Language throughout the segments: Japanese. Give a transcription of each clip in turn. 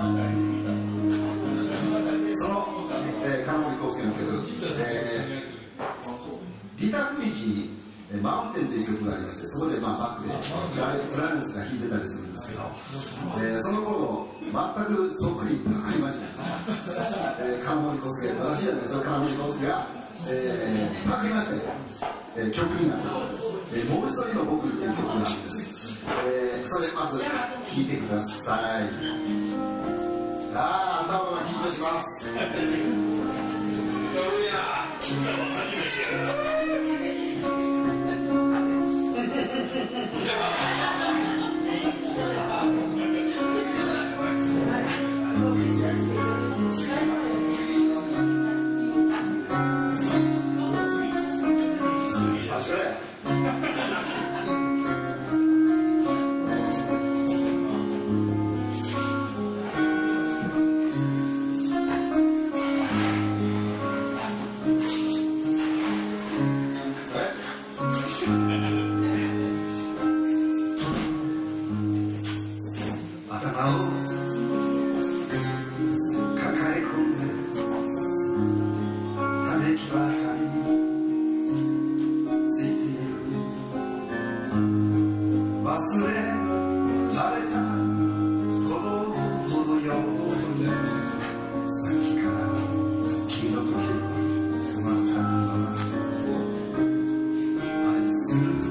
その、えー、金森康介の曲、えー、リタクリジに、えー、マウンテンという曲がありまして、そこで、まあ、バックでフラフランスが弾いてたりするんですけど、えー、その頃、全くそっくりパクりました、えー、金森康介、私じゃないですよ、金森康介が、えー、パクりましたよ、えー、曲になった、えー、もう一人の僕っていう曲なんです。えー、それまず聴いてください。ああ、頭が緊張します。愛す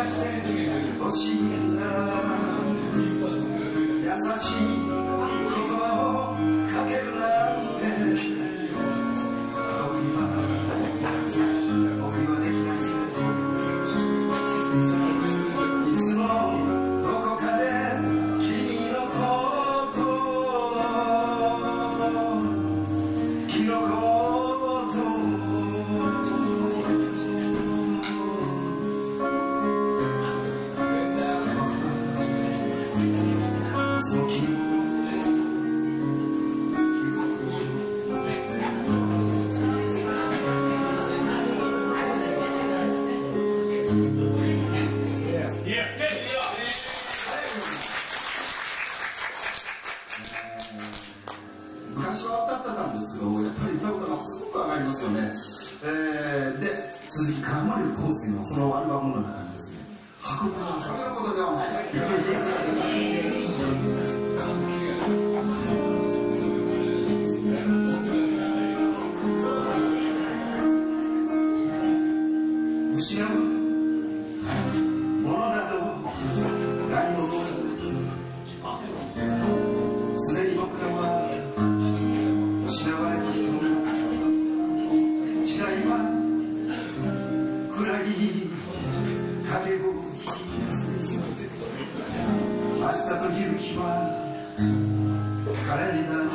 優しい。Kalian?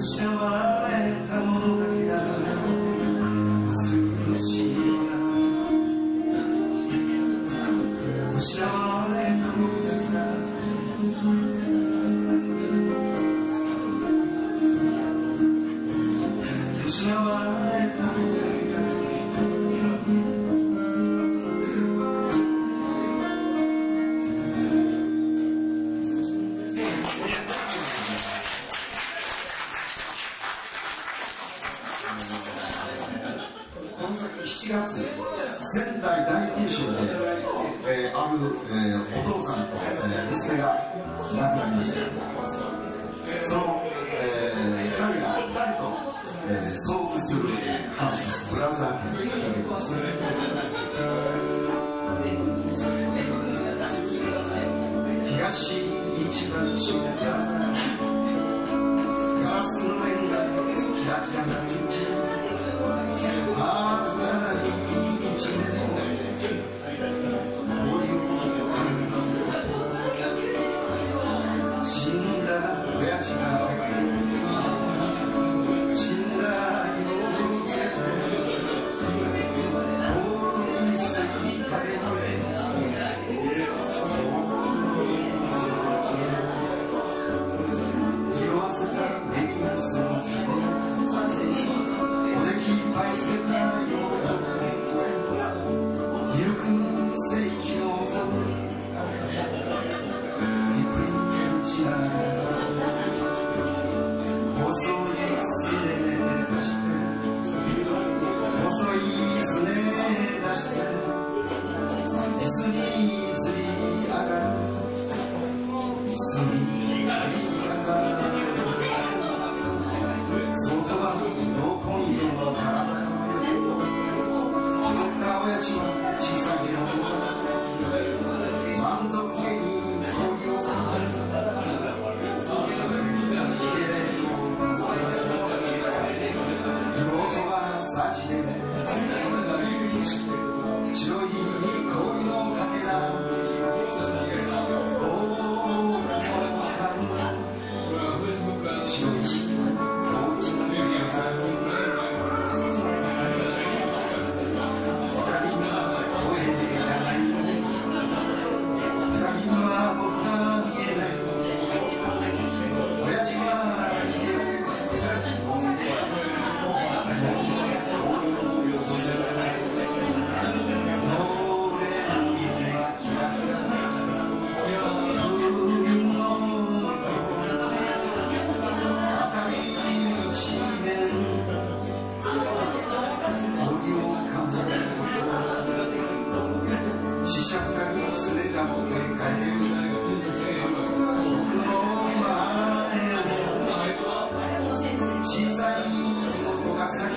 so uh, 7月、仙台大空襲で、えー、ある、えー、お父さんと、えー、娘が亡くなりました。その、えー、2人が2人と、えー、遭遇する話です。ブラザー家東一番ガラス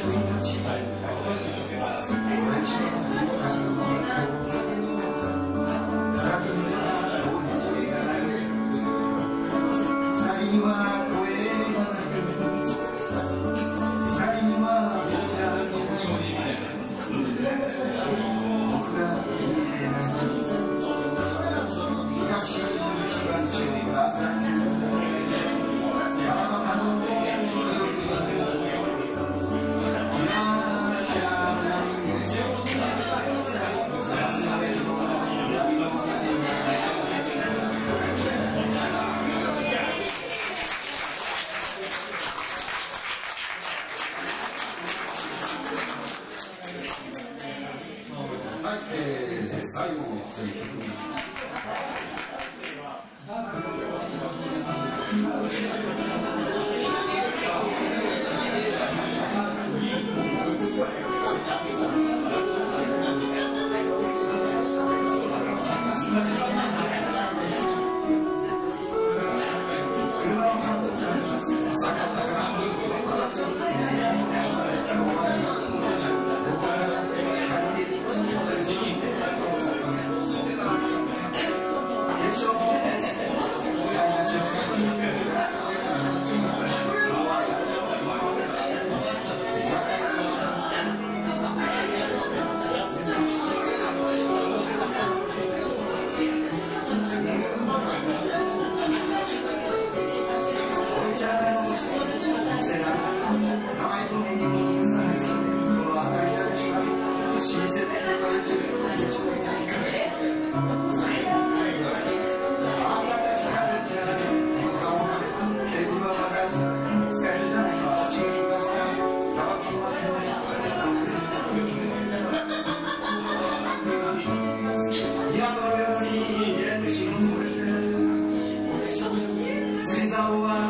不用道 so uh,